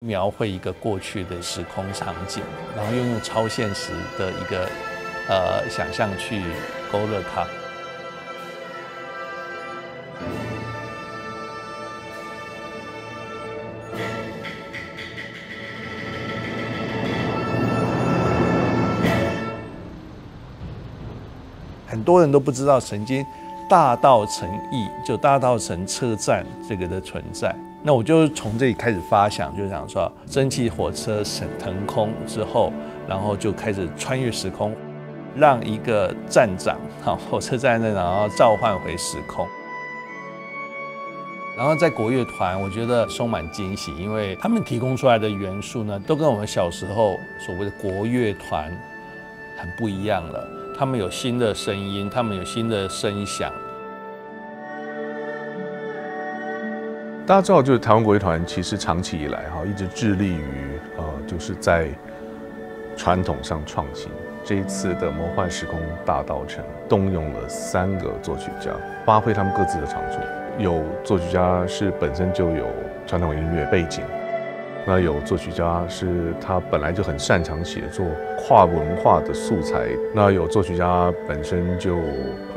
描绘一个过去的时空场景，然后又用超现实的一个呃想象去勾勒它。很多人都不知道曾经大道城驿就大道城车站这个的存在。那我就从这里开始发想，就想说，蒸汽火车腾空之后，然后就开始穿越时空，让一个站长，哈，火车站站长，然后召唤回时空。然后在国乐团，我觉得充满惊喜，因为他们提供出来的元素呢，都跟我们小时候所谓的国乐团很不一样了。他们有新的声音，他们有新的声响。大家知道，就是台湾国乐团其实长期以来哈，一直致力于呃，就是在传统上创新。这一次的魔幻时空大道城，动用了三个作曲家，发挥他们各自的长处。有作曲家是本身就有传统音乐背景，那有作曲家是他本来就很擅长写作跨文化的素材，那有作曲家本身就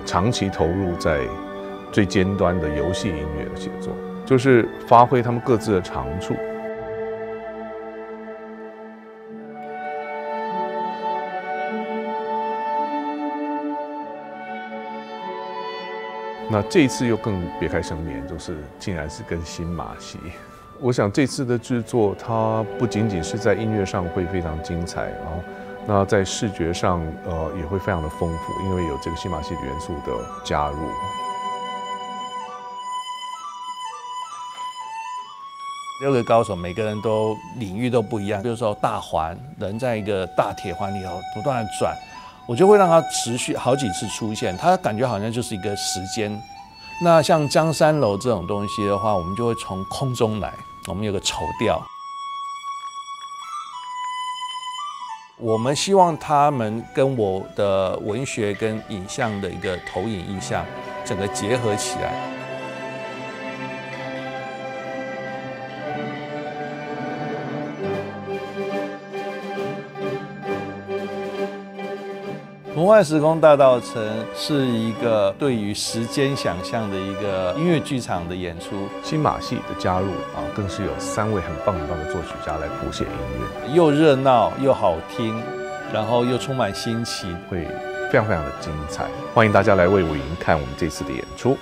长期投入在最尖端的游戏音乐的写作。就是发挥他们各自的长处。那这一次又更别开生面，就是竟然是跟新马戏。我想这次的制作，它不仅仅是在音乐上会非常精彩，然后那在视觉上，呃，也会非常的丰富，因为有这个新马戏元素的加入。六个高手，每个人都领域都不一样。比如说大环，人在一个大铁环里头不断的转，我就会让它持续好几次出现，它感觉好像就是一个时间。那像江山楼这种东西的话，我们就会从空中来，我们有个绸吊。我们希望他们跟我的文学跟影像的一个投影意象，整个结合起来。魔幻时空大道城是一个对于时间想象的一个音乐剧场的演出，新马戏的加入啊，更是有三位很棒很棒的作曲家来谱写音乐，又热闹又好听，然后又充满新奇，会非常非常的精彩。欢迎大家来魏武营看我们这次的演出。